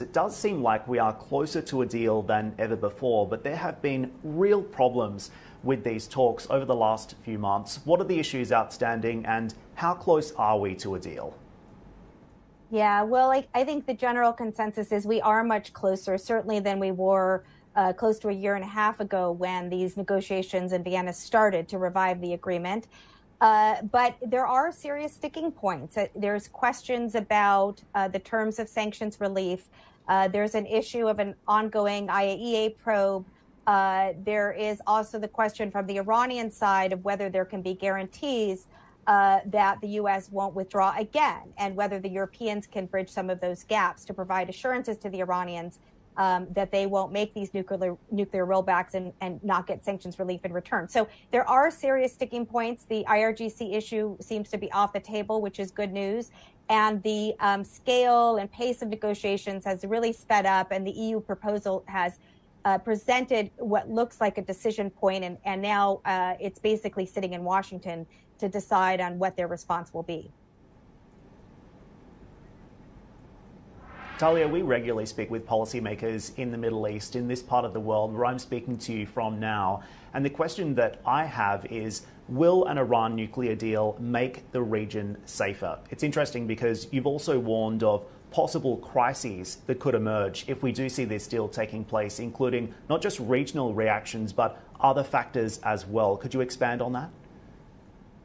It does seem like we are closer to a deal than ever before, but there have been real problems with these talks over the last few months. What are the issues outstanding and how close are we to a deal? Yeah, well, I, I think the general consensus is we are much closer, certainly than we were uh, close to a year and a half ago when these negotiations in Vienna started to revive the agreement. Uh, but there are serious sticking points. Uh, there's questions about uh, the terms of sanctions relief. Uh, there's an issue of an ongoing IAEA probe. There is also the question from the Iranian side of whether there can be guarantees that the U.S. won't withdraw again, and whether the Europeans can bridge some of those gaps to provide assurances to the Iranians um, that they won't make these nuclear nuclear rollbacks and, and not get sanctions relief in return. So there are serious sticking points. The IRGC issue seems to be off the table, which is good news. And the um, scale and pace of negotiations has really sped up, and the EU proposal has uh, presented what looks like a decision point, and, and now uh, it's basically sitting in Washington to decide on what their response will be. Dalia, we regularly speak with policymakers in the Middle East, in this part of the world where I'm speaking to you from now. And the question that I have is Will an Iran nuclear deal make the region safer? It's interesting because you've also warned of possible crises that could emerge if we do see this deal taking place, including not just regional reactions, but other factors as well. Could you expand on that?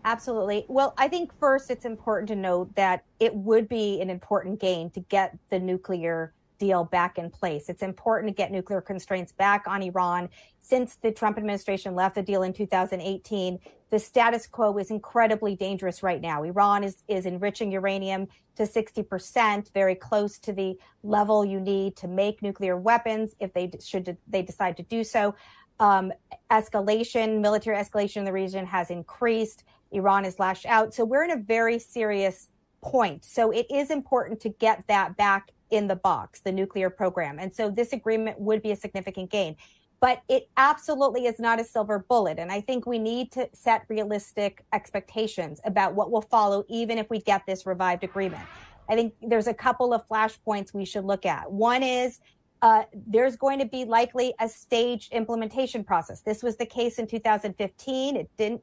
Absolutely. Well, I think first it's important to note that it would be an important gain to get the nuclear deal back in place. It's important to get nuclear constraints back on Iran. Since the Trump administration left the deal in 2018, the status quo is incredibly dangerous right now. Iran is, is enriching uranium to 60%, very close to the level you need to make nuclear weapons if they should they decide to do so. Um, escalation, military escalation in the region has increased. Iran is lashed out. So we're in a very serious point. So it is important to get that back in the box, the nuclear program. And so this agreement would be a significant gain. But it absolutely is not a silver bullet. And I think we need to set realistic expectations about what will follow, even if we get this revived agreement. I think there's a couple of flashpoints we should look at. One is uh, there's going to be likely a staged implementation process. This was the case in 2015. It didn't,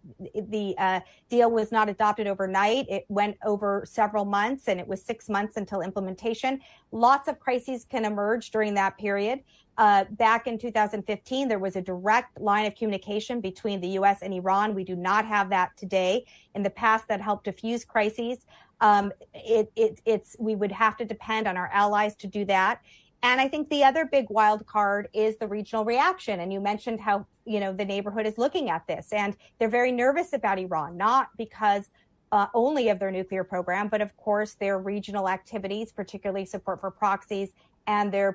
the uh, deal was not adopted overnight. It went over several months and it was six months until implementation. Lots of crises can emerge during that period. Uh, back in 2015, there was a direct line of communication between the U.S. and Iran. We do not have that today. In the past, that helped diffuse crises. Um, it, it, it's we would have to depend on our allies to do that. And I think the other big wild card is the regional reaction. And you mentioned how, you know, the neighborhood is looking at this and they're very nervous about Iran, not because uh, only of their nuclear program, but of course their regional activities, particularly support for proxies and their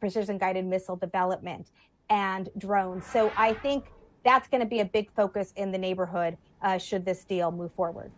precision guided missile development and drones. So I think that's going to be a big focus in the neighborhood uh, should this deal move forward.